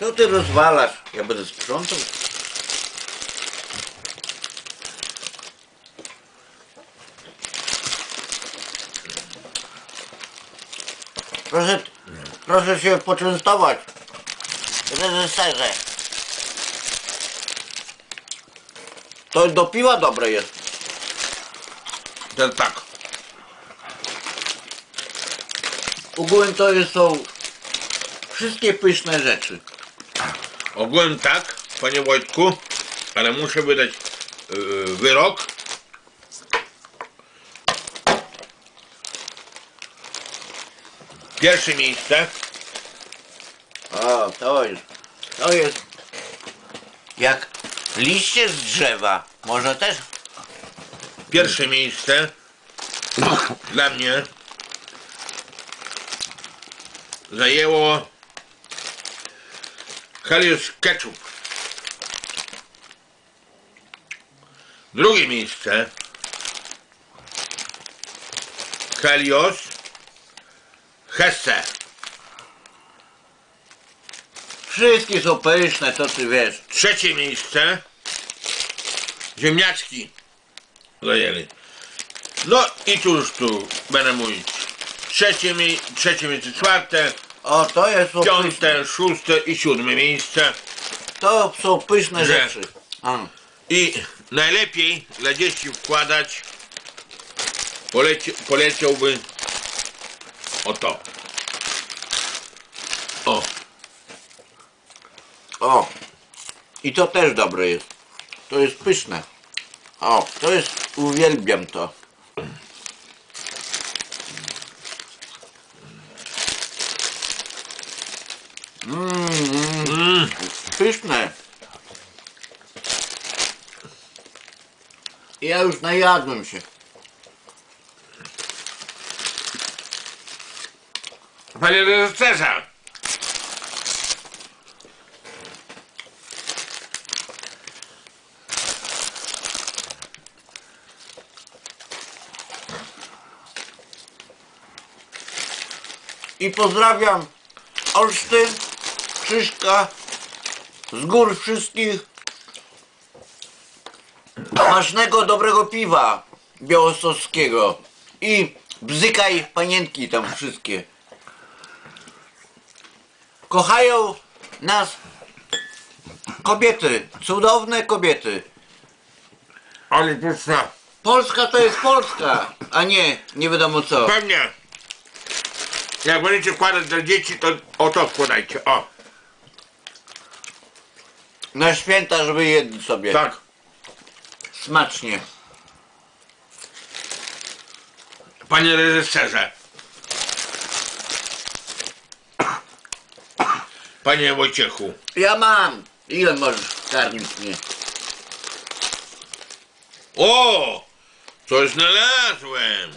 Co ty rozwalasz? Ja będę sprzątał. Proszę, proszę się poczęstować. Reżyserze. To do piwa dobre jest. Ten tak. Ogółem to jest, są wszystkie pyszne rzeczy. Ogółem tak, panie Wojtku, ale muszę wydać yy, wyrok. Pierwsze miejsce. O, to jest, to jest jak liście z drzewa. Może też? Pierwsze miejsce dla mnie zajęło Helios Ketchup. Drugie miejsce Helios Hesse. Wszystkie są pyszne, to ty wiesz. Trzecie miejsce ziemniaczki zajęli. No i tu już tu będę mówić. Trzecie, mi- trzecie miejsce, czwarte, O, to jest są pyszne. piąte, szóste i siódme miejsce. To są pyszne Że- rzeczy. A, I najlepiej dla dzieci wkładać poleci, poleciałby o to. O, o. I to też dobre jest. To jest pyszne. O, to jest, uwielbiam to. Mmm, mm, pyszne. Ja już najadłem się. panie reżyserze. I pozdrawiam Olsztyn, Krzyżka, z gór wszystkich. Smacznego, dobrego piwa białostockiego. I bzykaj panienki tam wszystkie. Kochają nas kobiety, cudowne kobiety. Ale pyszna. Polska to jest Polska, a nie nie wiadomo co. Pewnie. Jak będziecie wkładać dla dzieci, to o to wkładajcie. O, Na święta, żeby jedli sobie. tak. Smacznie. Panie reżyserze. Panie Wojciechu. Ja mam. Ile możesz karmić mnie? O! Coś znalazłem.